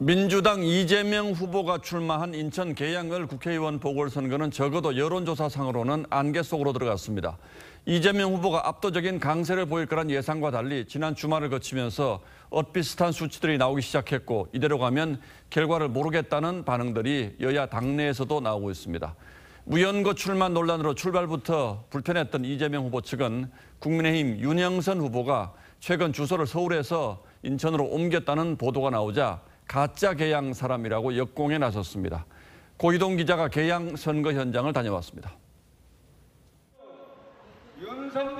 민주당 이재명 후보가 출마한 인천 계양을 국회의원 보궐선거는 적어도 여론조사상으로는 안개 속으로 들어갔습니다. 이재명 후보가 압도적인 강세를 보일 거란 예상과 달리 지난 주말을 거치면서 엇비슷한 수치들이 나오기 시작했고 이대로 가면 결과를 모르겠다는 반응들이 여야 당내에서도 나오고 있습니다. 무연고 출마 논란으로 출발부터 불편했던 이재명 후보 측은 국민의힘 윤영선 후보가 최근 주소를 서울에서 인천으로 옮겼다는 보도가 나오자 가짜 개양 사람이라고 역공에 나섰습니다. 고이동 기자가 개양 선거 현장을 다녀왔습니다.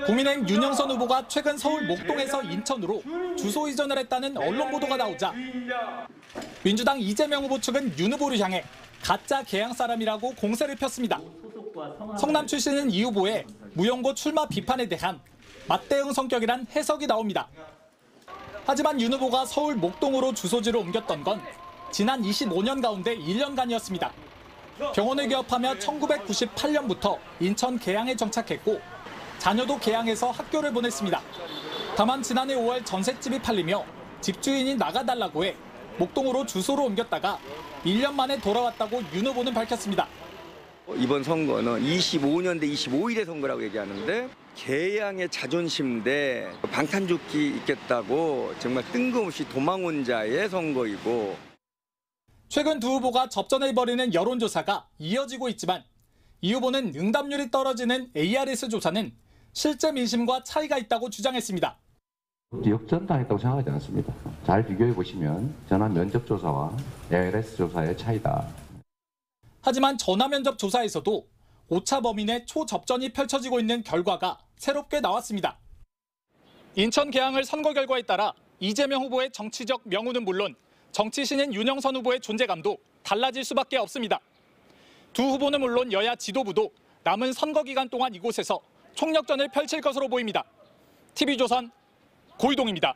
국민의힘 윤영선 후보가 최근 서울 목동에서 인천으로 주소 이전을 했다는 언론 보도가 나오자 민주당 이재명 후보 측은 윤 후보를 향해 가짜 개양 사람이라고 공세를 폈습니다. 성남 출신인 이 후보의 무연고 출마 비판에 대한 맞대응 성격이란 해석이 나옵니다. 하지만 윤 후보가 서울 목동으로 주소지를 옮겼던 건 지난 25년 가운데 1년간이었습니다. 병원을 개업하며 1998년부터 인천 계양에 정착했고 자녀도 계양에서 학교를 보냈습니다. 다만 지난해 5월 전셋집이 팔리며 집주인이 나가달라고 해 목동으로 주소를 옮겼다가 1년 만에 돌아왔다고 윤 후보는 밝혔습니다. 이번 선거는 25년 대 25일의 선거라고 얘기하는데 개양의 자존심 대 방탄조끼 있겠다고 정말 뜬금없이 도망온 자의 선거이고 최근 두 후보가 접전을 벌이는 여론조사가 이어지고 있지만 이 후보는 응답률이 떨어지는 ARS 조사는 실제 민심과 차이가 있다고 주장했습니다. 역전당했다고 생각하지 않습니다. 잘 비교해 보시면 전화 면접 조사와 ARS 조사의 차이다. 하지만 전화면접 조사에서도 오차 범위 내 초접전이 펼쳐지고 있는 결과가 새롭게 나왔습니다. 인천 계양을 선거 결과에 따라 이재명 후보의 정치적 명운은 물론 정치신인 윤영선 후보의 존재감도 달라질 수밖에 없습니다. 두 후보는 물론 여야 지도부도 남은 선거 기간 동안 이곳에서 총력전을 펼칠 것으로 보입니다. TV조선 고이동입니다.